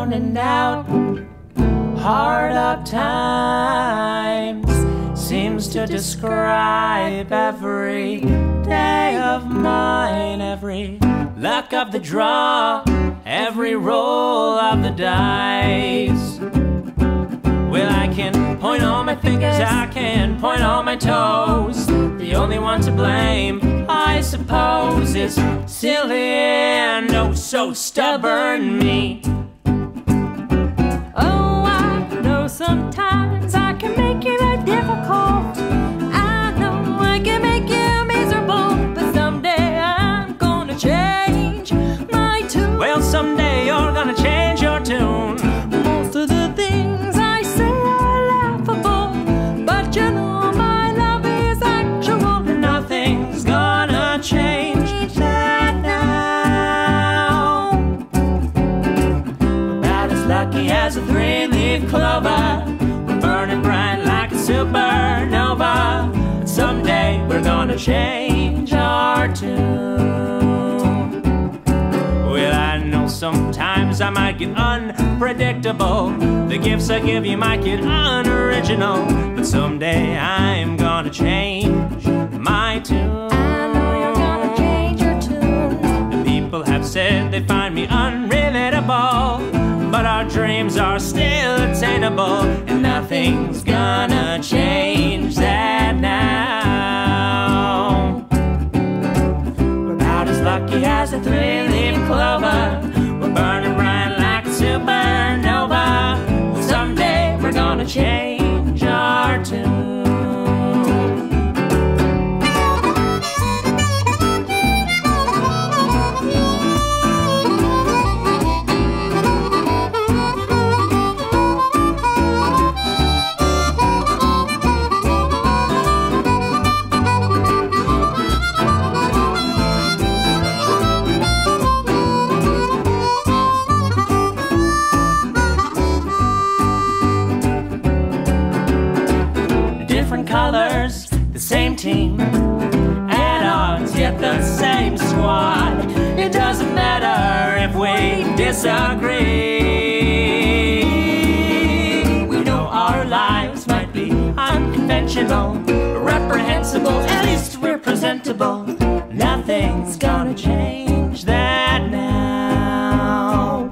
down and out. Hard up times seems to describe every day of mine, every luck of the draw, every roll of the dice. Well, I can point all my fingers, I can point all my toes. The only one to blame, I suppose, is silly and oh so stubborn me. Sometimes I can make you very difficult. I know I can make you miserable, but someday I'm gonna change my tune. Well, someday you're gonna change your tune. Most of the things I say are laughable, but you know my love is actual. and Nothing's gonna change that now. About as lucky as a three-leaf clover. Change our tune. Well, I know sometimes I might get unpredictable. The gifts I give you might get unoriginal. But someday I'm gonna change my tune. I know you're gonna change your tune. The people have said they find me unrelatable. But our dreams are still attainable. And nothing's gonna change colors, the same team. At odds, yet the same squad. It doesn't matter if we disagree. We know our lives might be unconventional, reprehensible. At least we're presentable. Nothing's gonna change that now.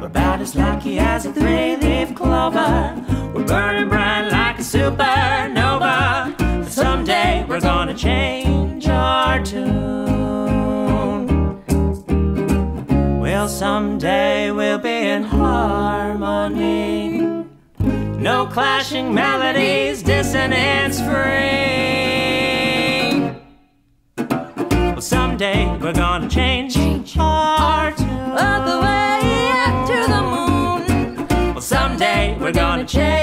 We're about as lucky as a three-leaf clover. We're burning bright a supernova. Someday we're gonna change our tune. Well, someday we'll be in harmony. No clashing melodies, dissonance free. Well, someday we're gonna change our tune. All the way up to the moon. Well, someday we're gonna change